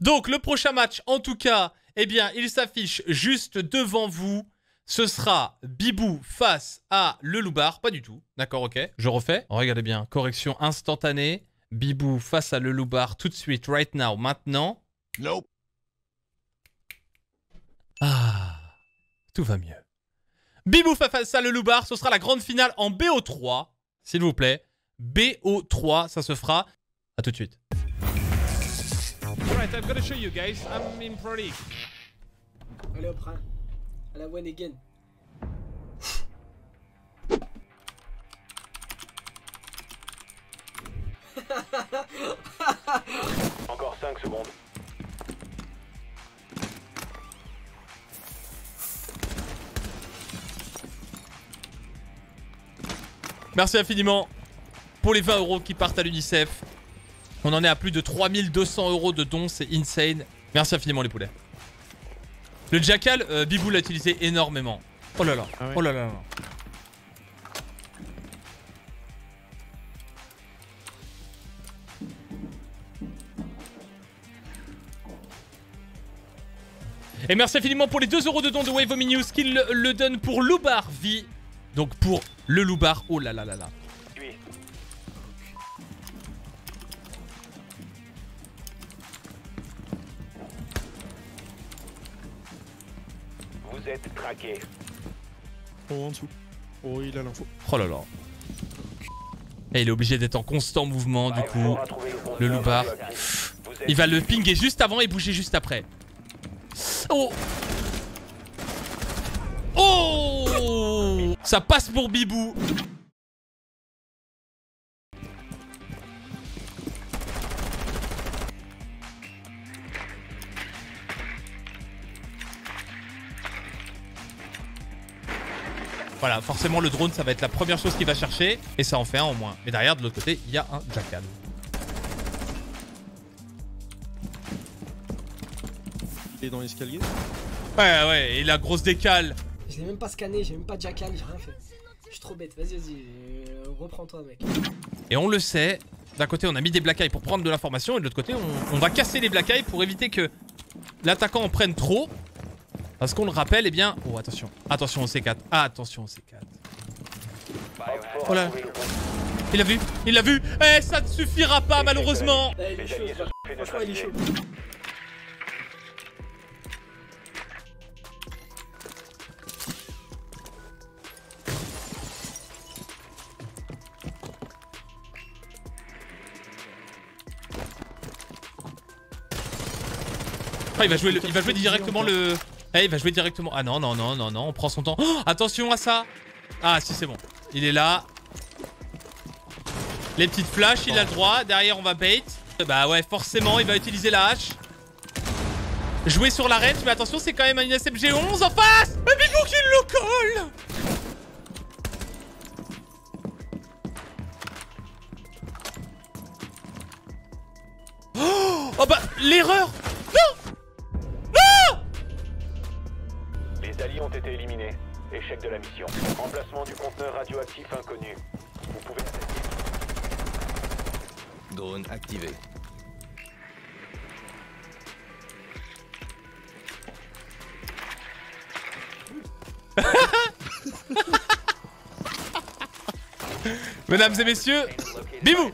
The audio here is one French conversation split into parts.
Donc, le prochain match, en tout cas, eh bien, il s'affiche juste devant vous. Ce sera Bibou face à le Loubar. Pas du tout. D'accord, ok. Je refais. Regardez bien. Correction instantanée. Bibou face à le Loubar tout de suite, right now, maintenant. Nope. Ah, tout va mieux. Bibou face à le Loubar, ce sera la grande finale en BO3, s'il vous plaît. BO3, ça se fera. À tout de suite. Alright, I'm gonna show you guys. I'm in Pro League. Allez hop, hein. À la one again. Encore 5 secondes. Merci infiniment pour les 20 euros qui partent à l'UNICEF. On en est à plus de 3200 euros de dons, c'est insane. Merci infiniment les poulets. Le jackal, euh, Bibou l'a utilisé énormément. Oh là là, Ah ouais. oh là là là. Et merci infiniment pour les 2 euros de dons de Wave News qui le, le donne pour Loubar V. Donc pour le Loubar, oh là là là là. Traqué. Oh, en dessous. Oh, il a l'info. Oh là là. Et il est obligé d'être en constant mouvement du coup. Le loupard. Il va le pinguer juste avant et bouger juste après. Oh Oh Ça passe pour Bibou Voilà, forcément le drone ça va être la première chose qu'il va chercher et ça en fait un en moins. Mais derrière de l'autre côté il y a un jackal. Il est dans l'escalier. Ouais ouais, et la grosse décale. Je l'ai même pas scanné, j'ai même pas de jackal, j'ai rien fait. Je suis trop bête, vas-y, vas-y, euh, reprends-toi, mec. Et on le sait, d'un côté on a mis des black eyes pour prendre de l'information et de l'autre côté on, on va casser les black eyes pour éviter que l'attaquant en prenne trop. Parce qu'on le rappelle, eh bien... Oh attention, attention au C4, attention au C4. Five four Oh là. Il l'a vu, il l'a vu Eh ça ne suffira pas malheureusement. Ah, va jouer, il va jouer directement le... Eh, il va jouer directement... Ah non, non, non, non, non, on prend son temps. Oh, attention à ça Ah si, c'est bon. Il est là. Les petites flashs, il a le droit. Derrière, on va bait. Bah ouais, forcément, il va utiliser la hache. Jouer sur la range, mais attention, c'est quand même un SMG 11 en face Mais Bibou qui le colle Les alliés ont été éliminés. Échec de la mission. Emplacement du conteneur radioactif inconnu. Vous pouvez Drone activé. Mesdames et messieurs, Bibou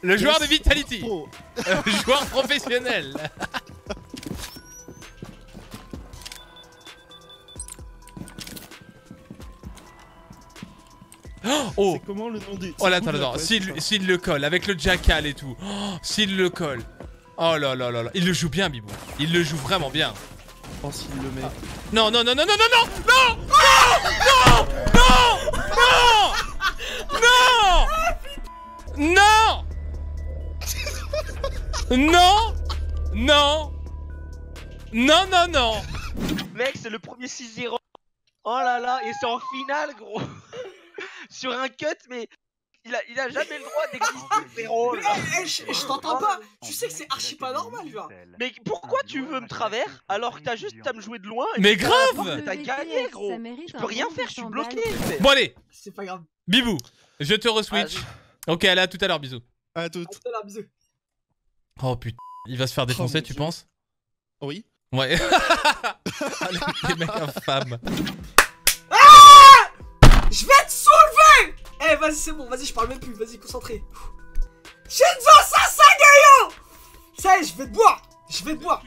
Le joueur de Vitality Joueur professionnel Oh c'est comment le nom du. Oh là, attends, attends, s'il le colle avec le jackal et tout, oh, s'il le colle, oh là là là là, il le joue bien Bibou, il le joue vraiment bien. Oh, s'il le met. Non, non, non, non, non, non, non, non, non, non, non, non, non, non, non, non, non. Mec, c'est le premier 6-0. Oh là là, et c'est en finale, gros. Sur un cut, mais il a, il a jamais le droit d'exister, frérot. Mais, eh, eh, je je t'entends pas Tu sais que c'est archi pas normal, genre Mais pourquoi tu veux me travers alors que t'as juste à me jouer de loin et Mais grave T'as gagné, gros. Je peux rien faire, je suis bloqué. Bon allez, C'est pas grave. Bibou, je te reswitch. Ok, allez, à tout à l'heure, bisous. À toute. À tout à l'heure, bisous. Oh putain, Il va se faire défoncer, mon tu Dieu. penses? Oui. Ouais. Les mecs infâmes. Je vais te Eh, vas-y, c'est bon, vas-y, je parle même plus, vas-y, concentré. Shinzo Sasagayo Ça y est, je vais te boire Je vais te boire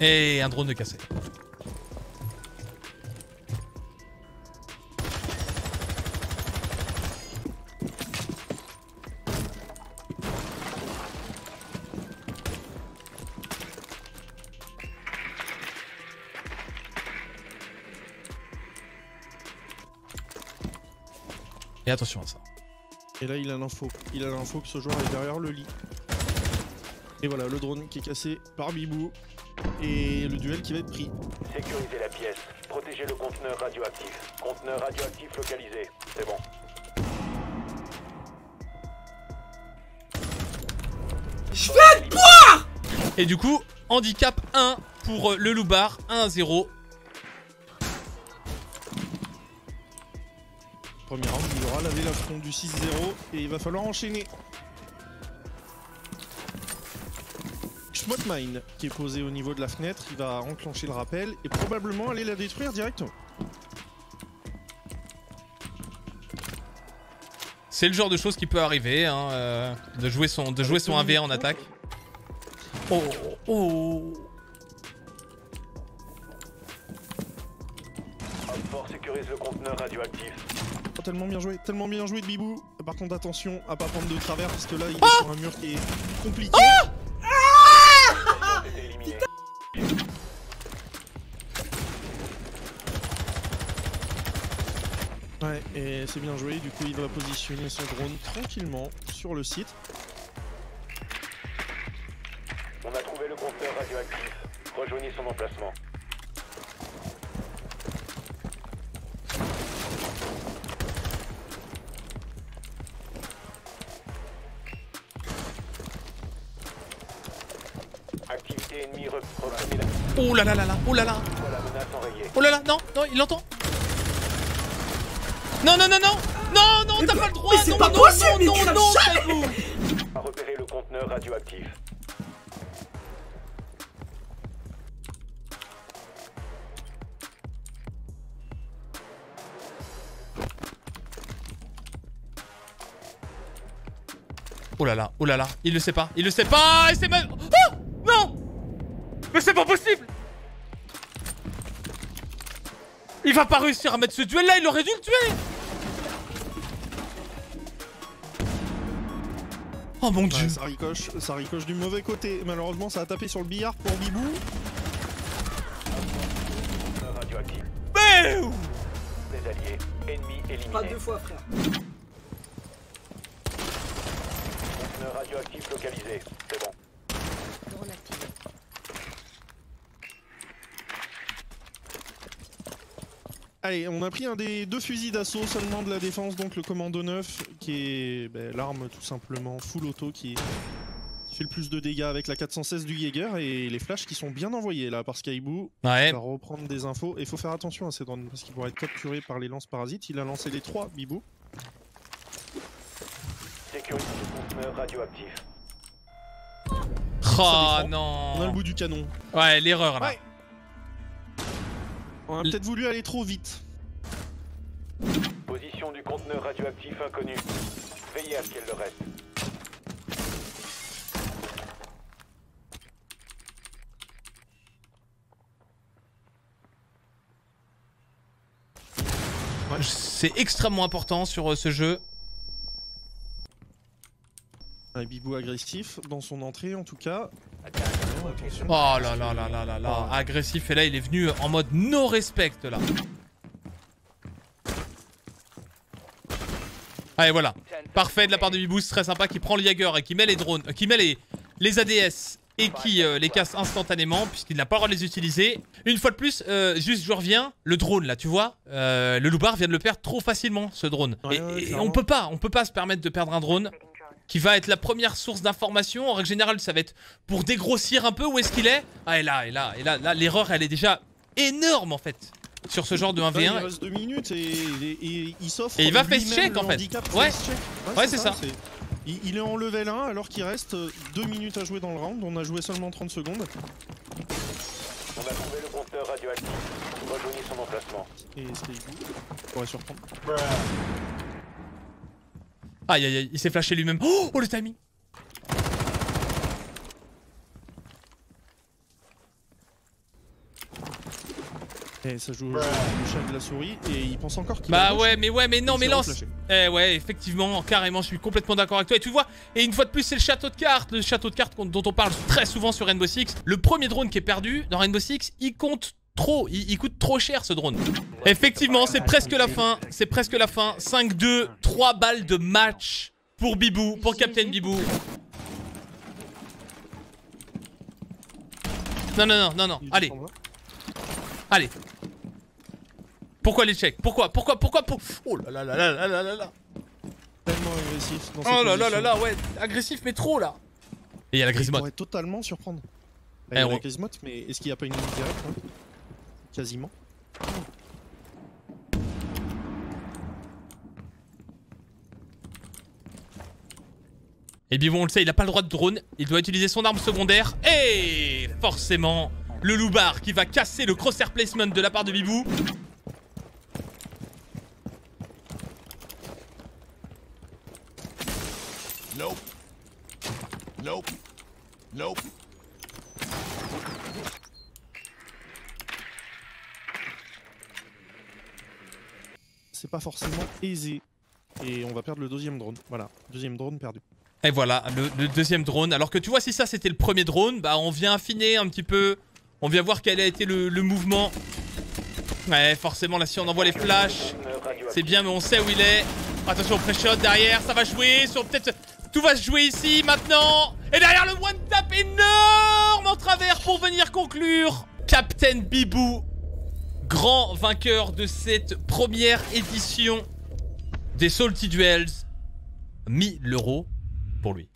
Et un drone de cassé. Et attention à ça. Et là, il a l'info. Il a l'info que ce joueur est derrière le lit. Et voilà, le drone qui est cassé par Bibou. Et le duel qui va être pris. Sécurisez la pièce. Protégez le conteneur radioactif. Conteneur radioactif localisé. C'est bon. Je vais te Et du coup, handicap 1 pour euh, le Loubar, 1 à 0. Premier round, aura lavé l'affront du 6-0 et il va falloir enchaîner. Schmotmine qui est posé au niveau de la fenêtre, il va enclencher le rappel et probablement aller la détruire directement. C'est le genre de choses qui peut arriver, hein, euh, de jouer son, de jouer son 1v1 en attaque. Oh, oh. Radioactif. Oh, tellement bien joué, tellement bien joué de Bibou. Par contre attention à pas prendre de travers parce que là il est Ah sur un mur qui est compliqué. Éliminé. Ouais, et c'est bien joué, du coup il va positionner son drone tranquillement sur le site. On a trouvé le conteneur radioactif. Rejoignez son emplacement. Oh là là là là, oh là là, oh là là, non, non, il l'entend. Non, non, non, non, non, non, t'as pas le droit, mais non, pas non, possible, non, non, non. A repéré le conteneur radioactif. Oh là là, oh là là, il le sait pas, il le sait pas, et c'est même... Mais c'est pas possible Il va pas réussir à mettre ce duel là, il aurait dû le tuer Oh mon dieu Ouais, ça ricoche, ça ricoche du mauvais côté. Malheureusement ça a tapé sur le billard pour Bibou. Conteneur radioactif. Bouh Des alliés. Ennemis Pas deux fois, frère. Conteneur radioactif localisé. C'est bon. Allez, on a pris un des deux fusils d'assaut seulement de la défense, donc le commando 9, qui est ben, l'arme tout simplement full auto qui, qui fait le plus de dégâts avec la 416 du Jaeger et les flashs qui sont bien envoyés là par Skybu. Ouais, va reprendre des infos et il faut faire attention à ces drones parce qu'ils pourraient être capturés par les lances parasites. Il a lancé les trois, Bibou. Conteneur radioactif. Oh non On a le bout du canon. Ouais, l'erreur là. Ouais. On a peut-être voulu aller trop vite. Position du conteneur radioactif inconnu. Veillez à ce qu'elle le reste. C'est extrêmement important sur euh, ce jeu. Un Bibou agressif dans son entrée en tout cas. Oh là là là là là là, agressif et là il est venu en mode no respect là. Allez voilà, parfait de la part de Bibou, c'est très sympa qui prend le Jaeger et qui met les drones, euh, qui met les, les ADS et qui euh, les casse instantanément puisqu'il n'a pas le droit de les utiliser. Une fois de plus, euh, juste je reviens, le drone là tu vois, le loupard vient de le perdre trop facilement ce drone. Ouais, et, ouais, et clairement. on peut pas, on peut pas se permettre de perdre un drone qui va être la première source d'information. En règle générale, ça va être pour dégrossir un peu où est-ce qu'il est. Ah, et là, et là, et là, là l'erreur, elle est déjà énorme en fait. sur ce genre de Là, il 1v1. reste 2 minutes et, et- et il s'offre. Et il va face check, en fait. Ouais. Ouais, c'est ça. Il, il est en level 1 alors qu'il reste 2 minutes à jouer dans le round. On a joué seulement 30 secondes. On a trouvé le conteneur radioactif. Rejoignez son emplacement. Et c'est il pourrait surprendre. Aïe aïe aïe, il s'est flashé lui-même. Oh, oh, le timing Et ça joue le chat de la souris et il pense encore qu'il Bah ouais, mais ouais, mais non, mais lance. Eh ouais, effectivement, carrément, je suis complètement d'accord avec toi. Et tu vois, et une fois de plus, c'est le château de cartes, le château de cartes dont on parle très souvent sur Rainbow Six. Le premier drone qui est perdu dans Rainbow Six, il compte trop, il, coûte trop cher ce drone. Effectivement, c'est presque la fin, c'est presque la fin. 5-2, 3 balles de match pour Bibou, pour Captain Bibou. Non, non, non, non, non, allez. Hein. Allez. Pourquoi les checks? Pourquoi? Pourquoi? Pourquoi? Pour... Oh là là là là là là là Tellement agressif dans cette Oh là là là là, ouais, agressif mais trop là Et il y a la grismote. Il pourrait totalement surprendre. Bah, il y a eh, la grismote, mais est-ce qu'il n'y a pas une ligne directe hein Quasiment. Et Bibou, on le sait, il a pas le droit de drone, il doit utiliser son arme secondaire. Et forcément, le loubar qui va casser le crosshair placement de la part de Bibou. Nope. Nope. Nope. Pas forcément aisé. Et on va perdre le deuxième drone. Voilà, deuxième drone perdu. Et voilà, le, deuxième drone. Alors que tu vois, si ça c'était le premier drone, bah on vient affiner un petit peu. On vient voir quel a été le, mouvement. Ouais, forcément, là, si on envoie les flashs, c'est bien, mais on sait où il est. Attention pré-shot derrière, ça va jouer. Sur peut-être. Tout va se jouer ici maintenant. Et derrière le one tap énorme en travers pour venir conclure. Captain Bibou, grand vainqueur de cette première édition des Salty Duels. 1000 euros pour lui.